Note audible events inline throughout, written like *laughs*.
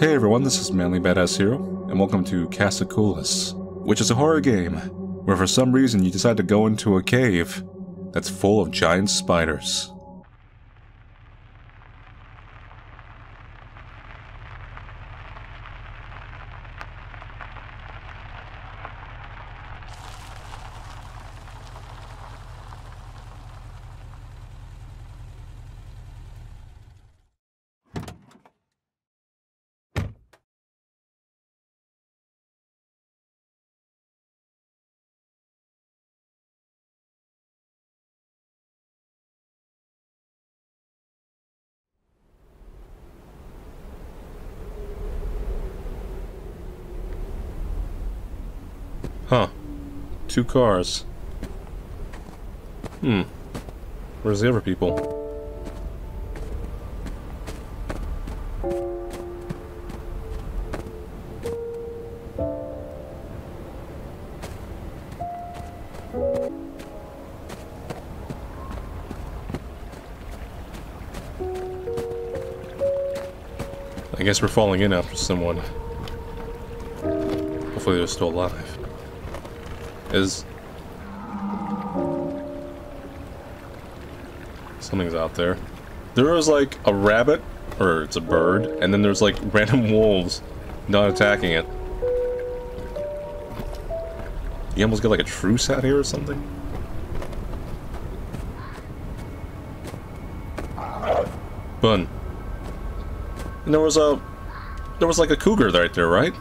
Hey everyone, this is Manly Badass Hero, and welcome to Cassiculus, which is a horror game where for some reason you decide to go into a cave that's full of giant spiders. Huh. Two cars. Hmm. Where's the other people? I guess we're falling in after someone. Hopefully they're still alive. Is... Something's out there. There was like a rabbit, or it's a bird, and then there's like *laughs* random wolves not attacking it. You almost get like a truce out here or something? Bun. And there was a... There was like a cougar right there, right?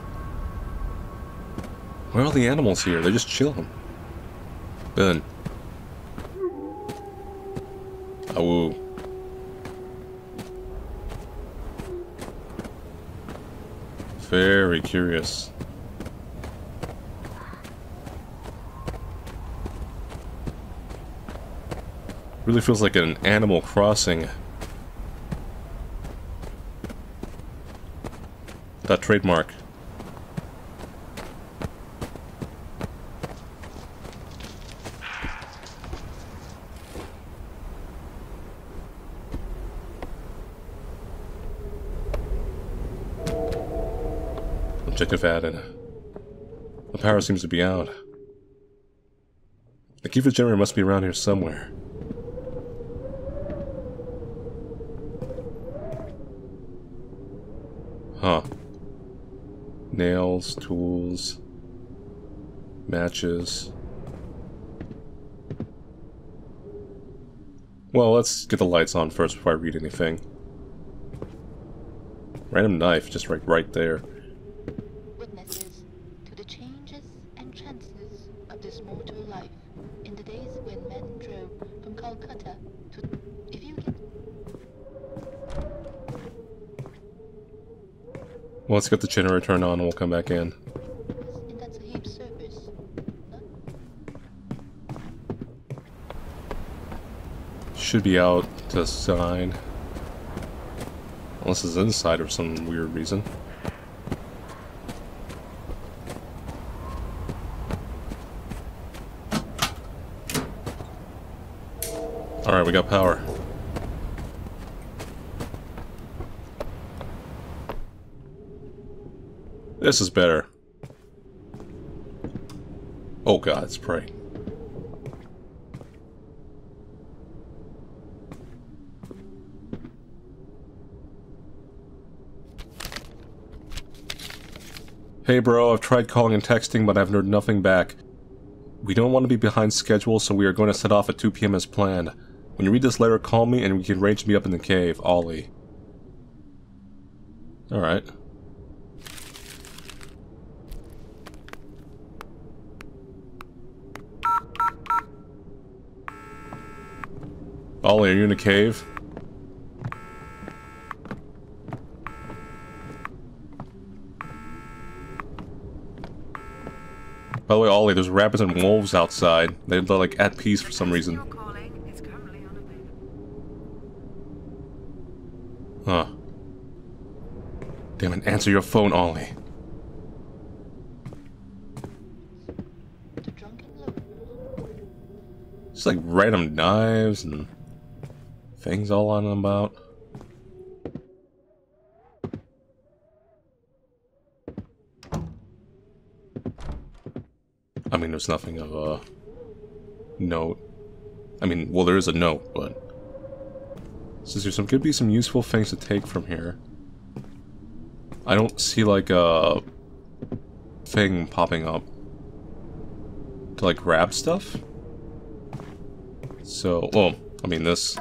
Where are all the animals here? They're just chilling. Bun. Awoo. Very curious. Really feels like an Animal Crossing. That trademark. Objective added. The power seems to be out. The Kiva generator must be around here somewhere. Huh. Nails, tools, matches. Well, let's get the lights on first before I read anything. Random knife, just right, right there. witnesses to the changes and chances of this mortal life in the days when men drove from Calcutta to. If you can. Well, let's get the generator turned on and we'll come back in. Should be out to sign. Unless it's inside for some weird reason. Alright, we got power. This is better. Oh god, it's prey. Hey bro, I've tried calling and texting, but I've heard nothing back. We don't want to be behind schedule, so we are going to set off at 2 p.m. as planned. When you read this letter, call me and we can arrange me up in the cave, Ollie. Alright. Ollie, are you in a cave? By the way, Ollie, there's rabbits and wolves outside. They're, like at peace for some reason. Huh. Damn it, answer your phone, Ollie. Just like random knives and Things all on about. I mean, there's nothing of a note. I mean, well, there is a note, but... Since there's some, could be some useful things to take from here. I don't see, like, a thing popping up to, like, grab stuff. So, well, I mean, this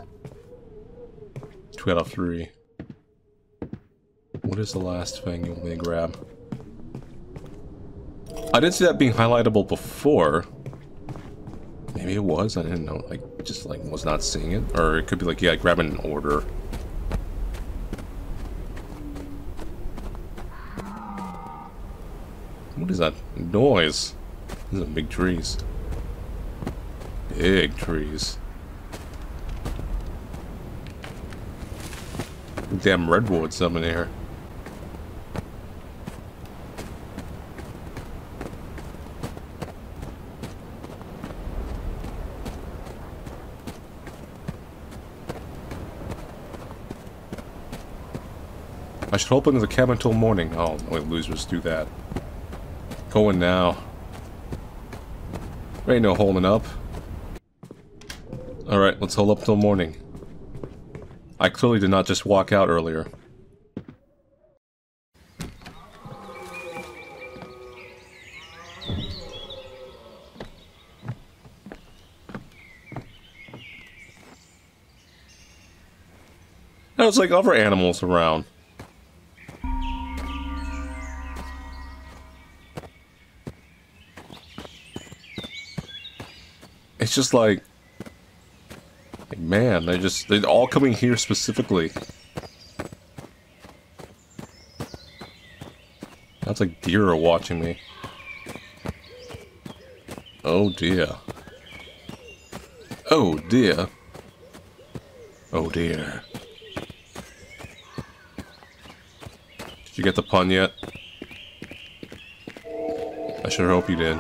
Two out of three. What is the last thing you want me to grab? I did see that being highlightable before. Maybe it was, I didn't know, like, just, like, was not seeing it. Or it could be like, yeah, grab an order. What is that noise? These are big trees. Big trees. Damn redwoods up here. I should open the cabin until morning. Oh, only losers do that. Going now. There ain't no holding up. Alright, let's hold up till morning. I clearly did not just walk out earlier. There's like other animals around. It's just like, man, they just they're all coming here specifically. That's like deer are watching me. Oh dear. Oh dear. Oh dear. Did you get the pun yet? I sure hope you did.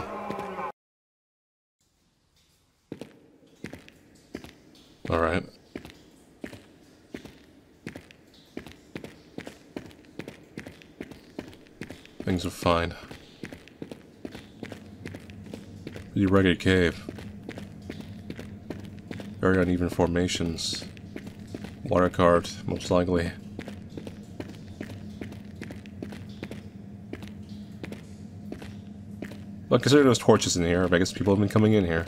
Alright. Things are fine. Pretty rugged cave. Very uneven formations. Water carved, most likely. But consider those torches in here, I guess people have been coming in here.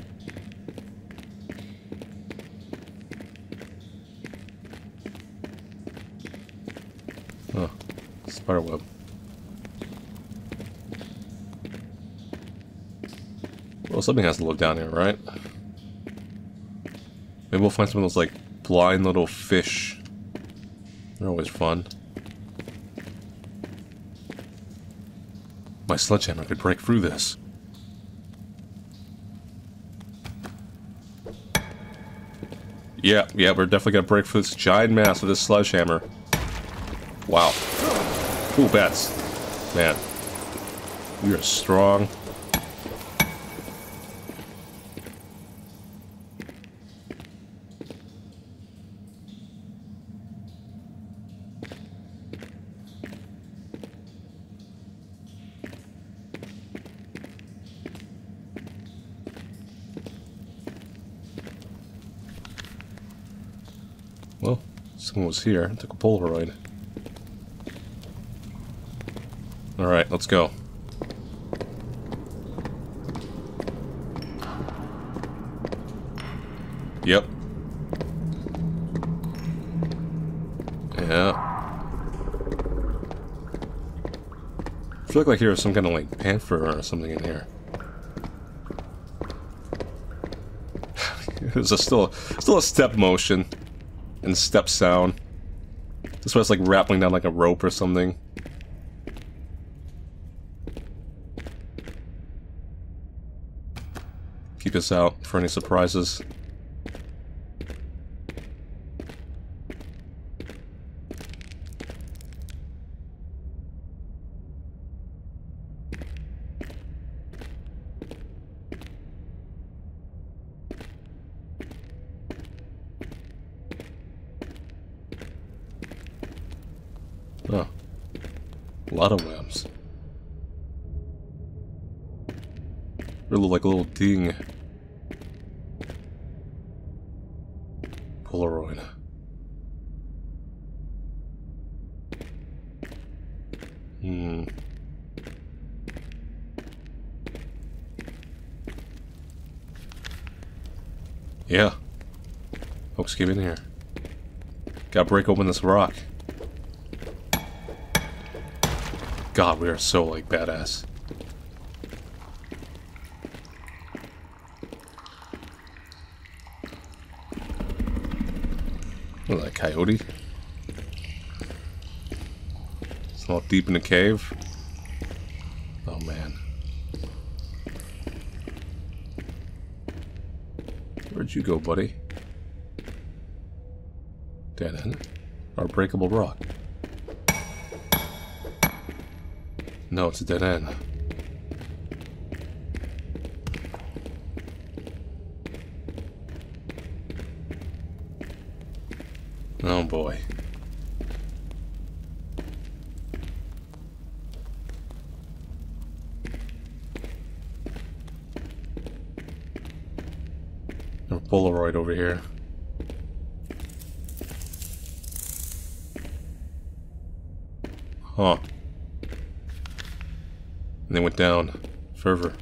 Oh, spider web. Well, something has to look down here, right? Maybe we'll find some of those, like, blind little fish. They're always fun. My sledgehammer could break through this. Yeah, yeah, we're definitely gonna break through this giant mass with this sledgehammer. Wow. Ooh, bats. Man. We are strong. Well, someone was here. Took a Polaroid. Alright, let's go. Yep. Yeah. I feel like, like here's some kind of like panther or something in here. *sighs* There's a still still a step motion and step sound. This was like rappling down like a rope or something. Keep us out for any surprises. Oh. A lot of webs. Look like a little ding. Polaroid. Hmm. Yeah. Folks, get in here. Gotta break open this rock. God, we are so, like, badass. What that, coyote? It's not deep in the cave. Oh, man. Where'd you go, buddy? Dead end. Or breakable rock. No, it's a dead end. Oh boy. A Polaroid over here. Fervor.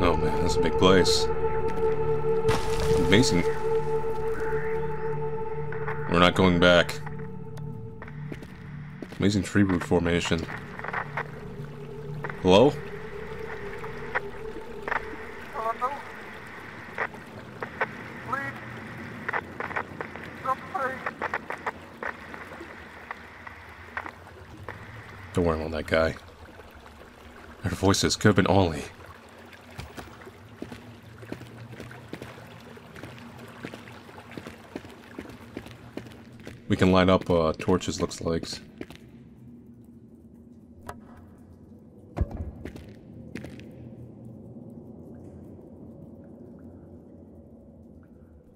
Oh man, that's a big place. Amazing. We're not going back. Amazing tree root formation. Hello? Worry that guy. Her voices could have been Ollie. We can light up uh, torches, looks like.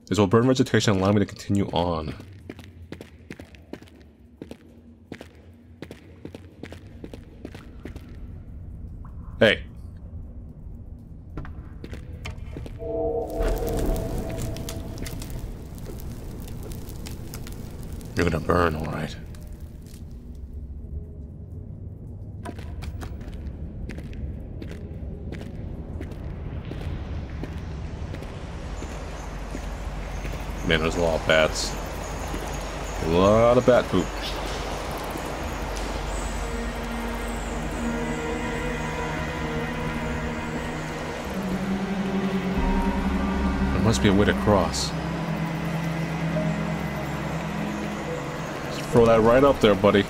This will burn vegetation allow me to continue on. Man, there's a lot of bats. A lot of bat poop. There must be a way to cross. Just throw that right up there, buddy.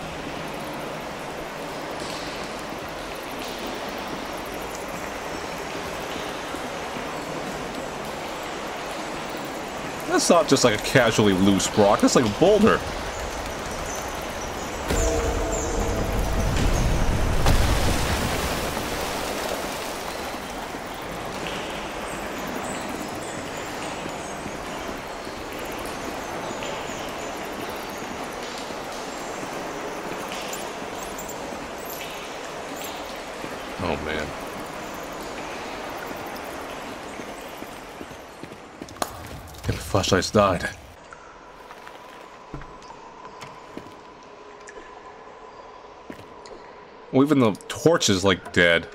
That's not just like a casually loose rock, that's like a boulder. Oh man. And the flashlights died. Well, even the torch is like dead.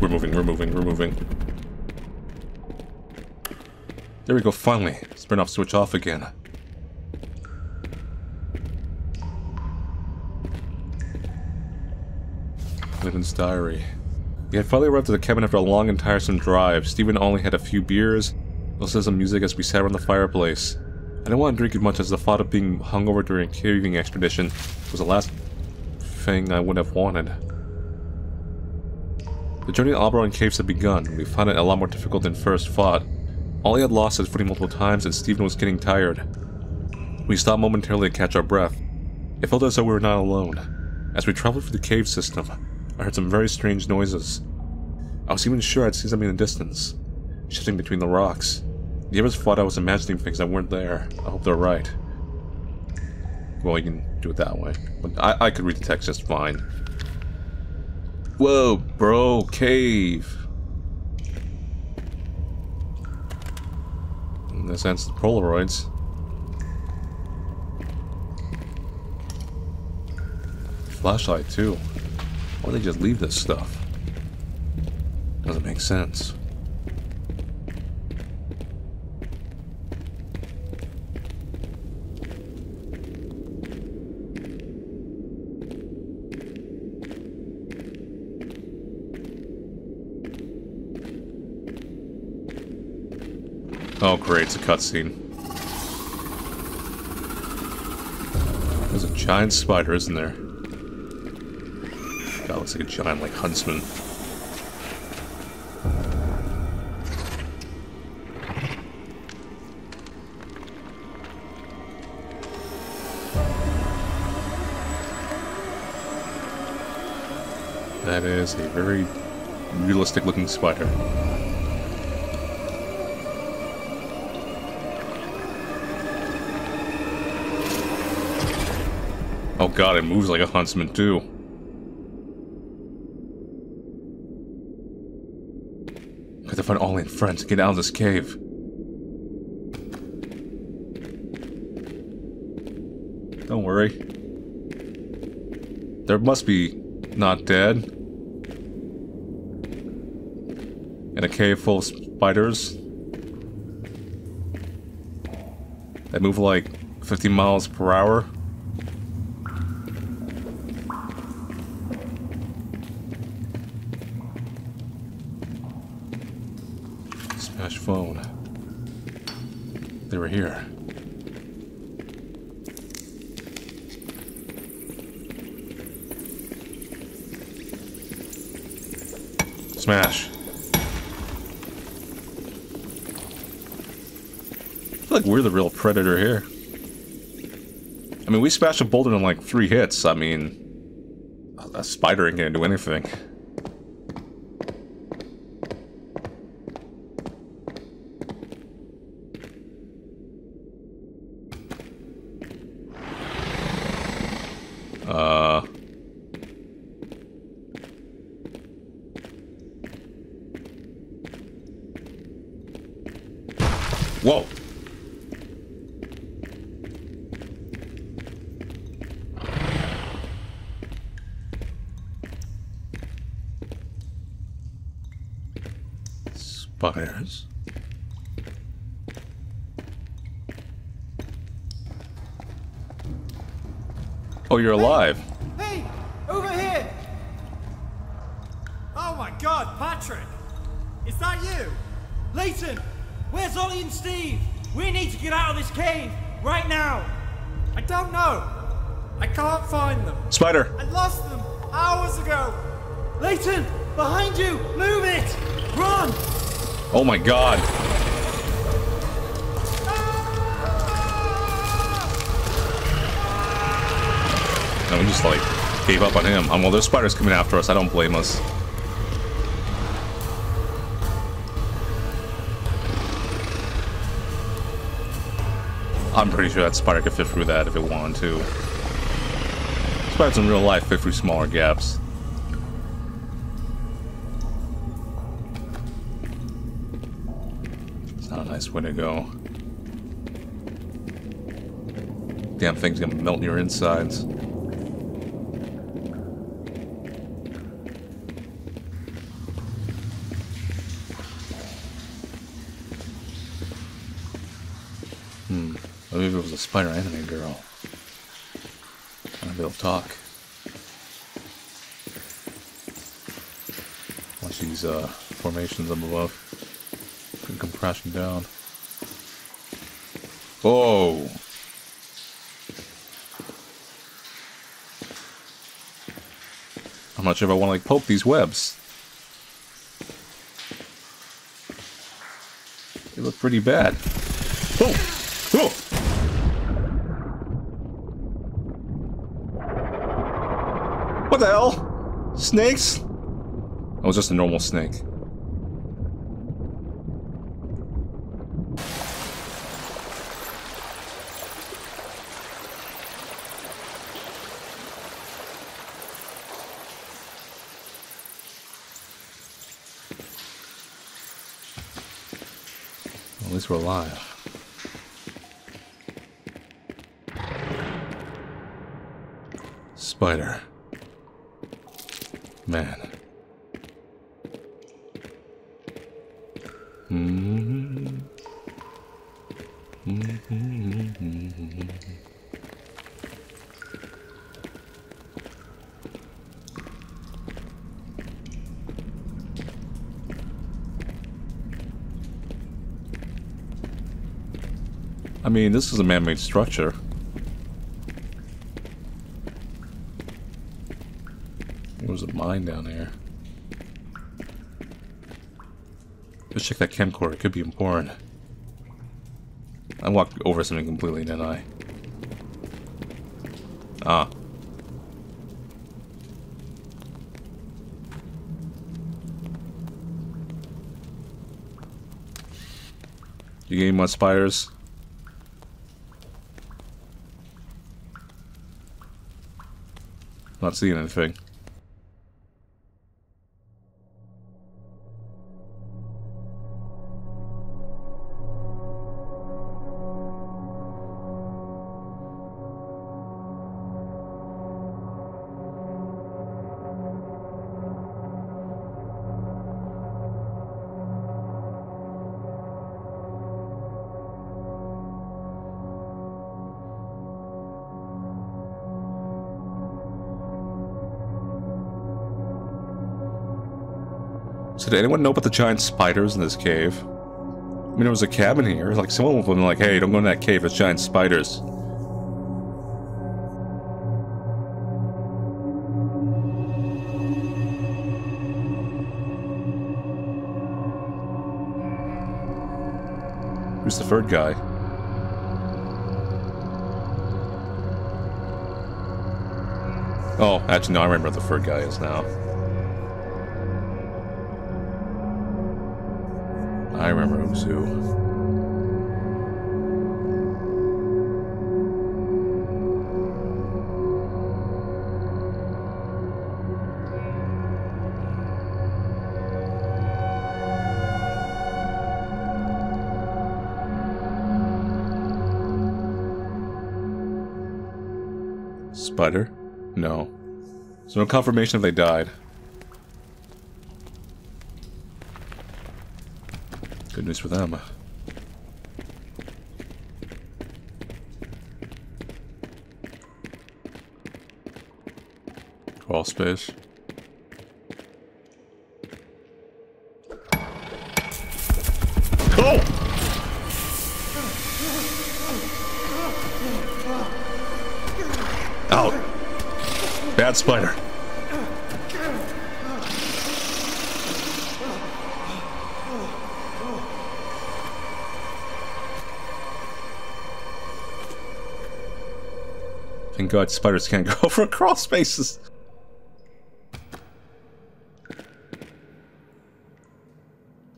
We're moving, we're moving, we're moving. There we go, finally. Spin off switch off again. Living's diary. We had finally arrived at the cabin after a long and tiresome drive. Stephen only had a few beers, listened to some music as we sat around the fireplace. I didn't want to drink as much as the thought of being hungover during a caving expedition was the last thing I would have wanted. The journey to Albaron Caves had begun. We found it a lot more difficult than first thought. Ollie had lost his footing multiple times and Stephen was getting tired. We stopped momentarily to catch our breath. It felt as though we were not alone. As we traveled through the cave system, heard some very strange noises. I was even sure I'd seen something in the distance, shifting between the rocks. The others thought I was imagining things that weren't there. I hope they're right. Well, you can do it that way. But I, I could read the text just fine. Whoa, bro, cave. In the sense, the Polaroids. Flashlight, too. Why would they just leave this stuff? Doesn't make sense. Oh great, it's a cutscene. There's a giant spider, isn't there? Looks like a giant, like, huntsman. That is a very realistic looking spider. Oh god, it moves like a huntsman too. Ollie and friends to get out of this cave. Don't worry. There must be not dead. In a cave full of spiders. That move like 50 miles per hour. Smash phone. They were here. Smash. I feel like we're the real predator here. I mean, we smashed a boulder in like three hits. I mean, a spider ain't gonna do anything. Uh. Whoa. Spiders. Oh, you're alive. Hey, over here! Oh my god, Patrick! Is that you? Leighton, where's Ollie and Steve? We need to get out of this cave, right now! I don't know. I can't find them. Spider. I lost them hours ago. Leighton, behind you! Move it! Run! Oh my god. We just like gave up on him. Um, well, there's spiders coming after us. I don't blame us. I'm pretty sure that spider could fit through that if it wanted to. Spiders in real life fit through smaller gaps. It's not a nice way to go. Damn thing's gonna melt your insides. Hmm. Maybe if it was a spider anime girl. I'd be able to talk. Watch these uh, formations up above. Could come crashing down. Whoa! I'm not sure if I want to like poke these webs. They look pretty bad. Oh! Oh! What the hell? Snakes? That was just a normal snake. At least we're alive. Spider. Man. Mhm. Mhm. I mean, this is a man-made structure. There was a mine down here. Let's check that camcorder. It could be important. I walked over something completely, didn't I? Ah. You getting my spiders? Not seeing anything. Did anyone know about the giant spiders in this cave? I mean, there was a cabin here. Like, someone would have been like, hey, don't go in that cave. It's giant spiders. Who's the third guy? Oh, actually, no, I remember the third guy is now. I remember who's who. Spider? No. There's no confirmation if they died. News for them. Crawl space. Oh! Out. Bad spider. Thank God spiders can't go *laughs* over crawl spaces.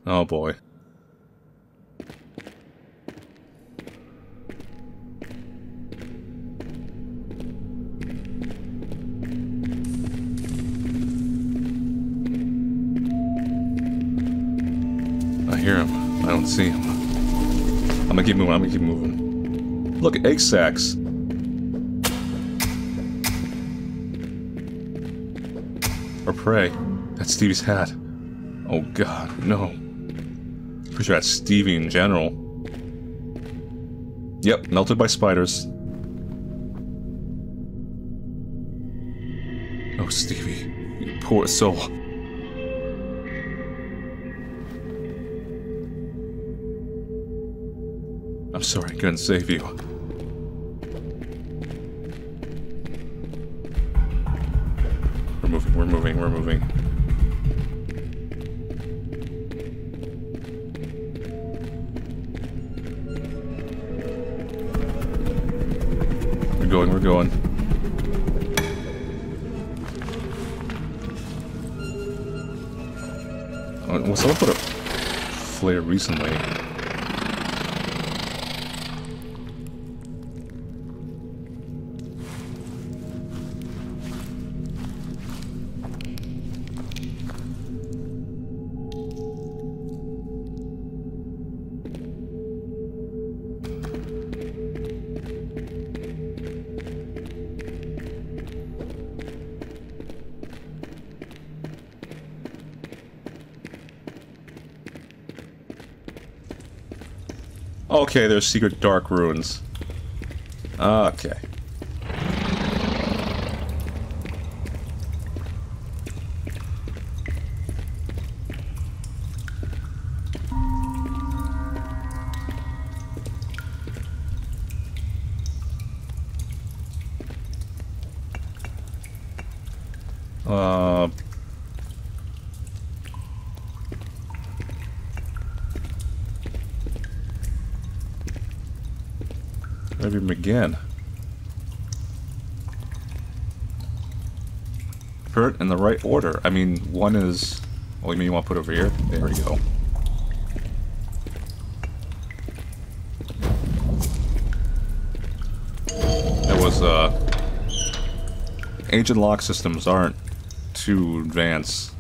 Oh boy. I hear him. I don't see him. I'm gonna keep moving. I'm gonna keep moving. Look, egg sacks. Prey. That's Stevie's hat. Oh god, no. Pretty sure that's Stevie in general. Yep, melted by spiders. Oh, Stevie. You poor soul. I'm sorry I couldn't save you. going, we're going. Uh, what's up with a flare recently. Okay, there's secret dark ruins. Okay. Uh, him again. Put it in the right order. I mean, one is... Oh, you mean you want to put over here? There we go. That was, uh... Agent lock systems aren't too advanced.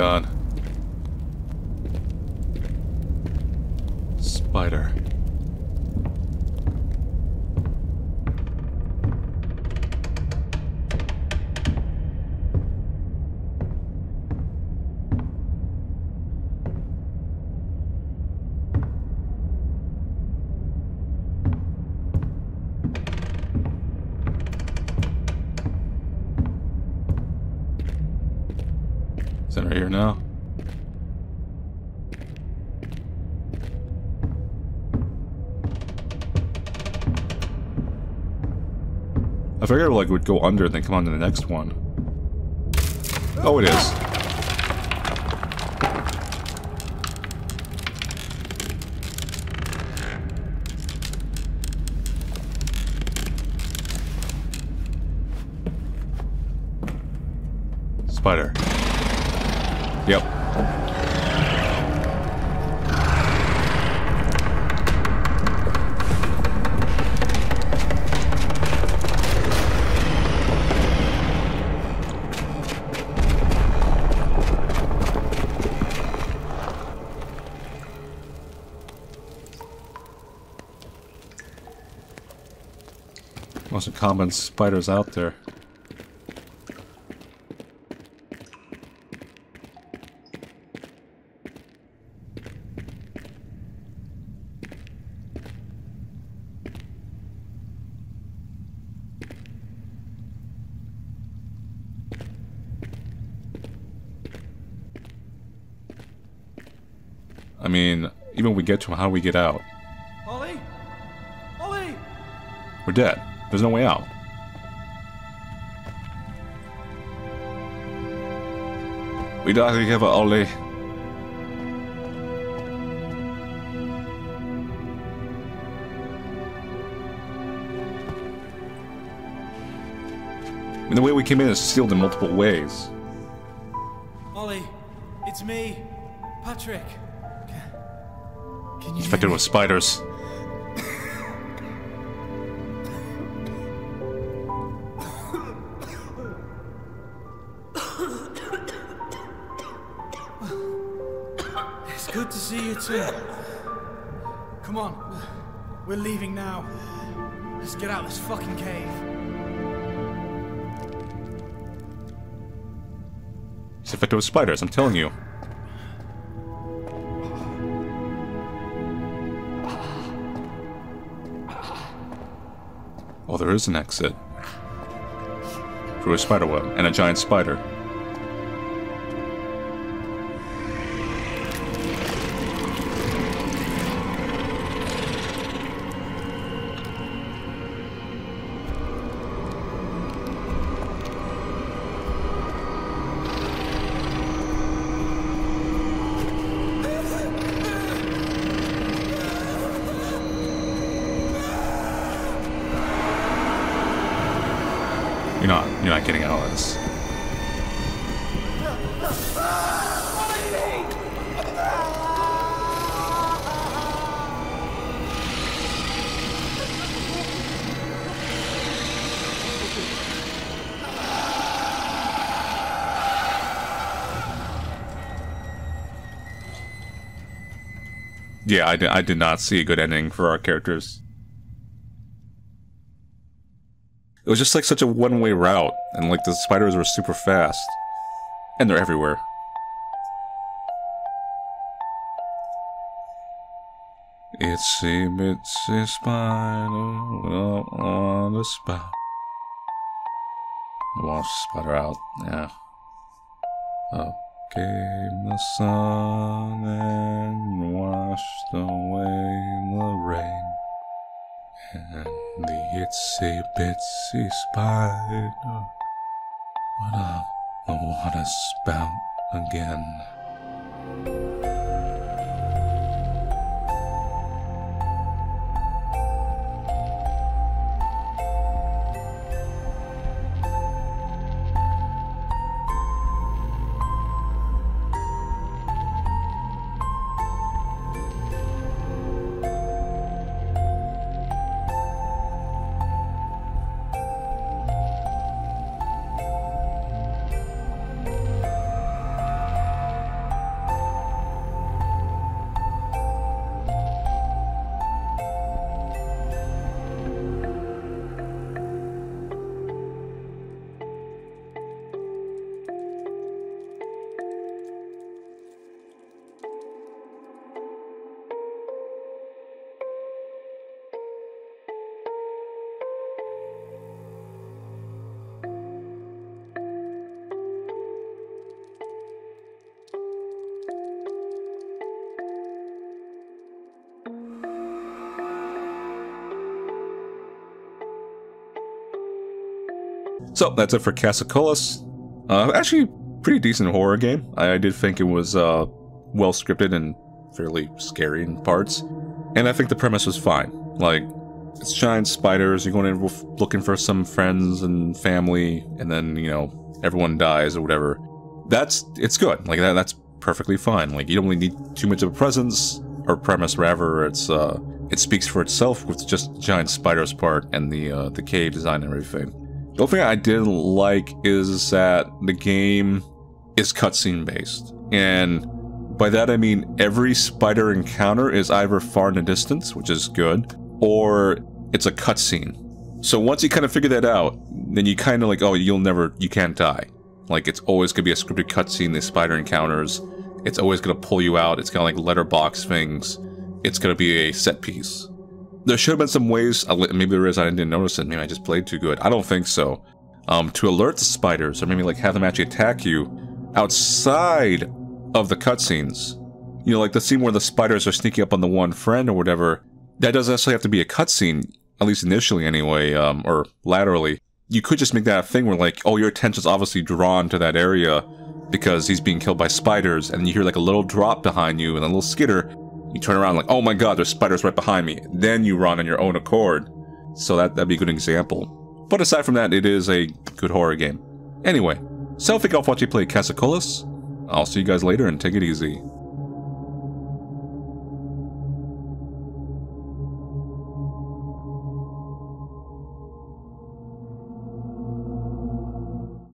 God. Spider. Figured like it would go under and then come on to the next one. Oh, it is. Spider. Yep. Most common spiders out there. I mean, even when we get to him, how do we get out? Ollie? Ollie! We're dead. There's no way out. We don't die together, Ollie. I mean, the way we came in is sealed in multiple ways. Ollie, it's me, Patrick. Can, can you Infected hear with spiders. Too. Come on, we're leaving now. Let's get out of this fucking cave. It's infected with spiders, I'm telling you. Oh, there is an exit. Through a spider web and a giant spider. You're not getting out of this. Yeah, I did, I did not see a good ending for our characters. It was just like such a one-way route, and like the spiders were super fast. And they're everywhere. It's Itsy bitsy spider up on the. Wash the spider out, yeah. Oh. Up came the sun and washed away the rain. And the itsy bitsy spider went up the water spout again. So that's it for Cassiculus. Uh, actually, pretty decent horror game. I, I did think it was uh, well scripted and fairly scary in parts, and I think the premise was fine. Like, it's giant spiders. You're going in looking for some friends and family, and then you know everyone dies or whatever. That's it's good. Like that. That's perfectly fine. Like you don't really need too much of a presence or premise. Rather, it's uh, it speaks for itself with just giant spiders part and the uh, the cave design and everything. The only thing I didn't like is that the game is cutscene based. And by that I mean every spider encounter is either far in the distance, which is good, or it's a cutscene. So once you kind of figure that out, then you kind of like, oh, you'll never, you can't die. Like it's always gonna be a scripted cutscene, the spider encounters. It's always gonna pull you out. It's kind of like letterbox things. It's gonna be a set piece. There should have been some ways, uh, maybe there is, I didn't notice it, maybe I just played too good. I don't think so. Um, to alert the spiders, or maybe like have them actually attack you outside of the cutscenes. You know, like the scene where the spiders are sneaking up on the one friend or whatever. That doesn't necessarily have to be a cutscene, at least initially anyway, um, or laterally. You could just make that a thing where like, oh, your attention's obviously drawn to that area because he's being killed by spiders, and you hear like a little drop behind you and a little skitter. You turn around like, oh my god, there's spiders right behind me. Then you run on your own accord. So that, that'd be a good example. But aside from that, it is a good horror game. Anyway, so thank you all play Cassiculus. I'll see you guys later and take it easy.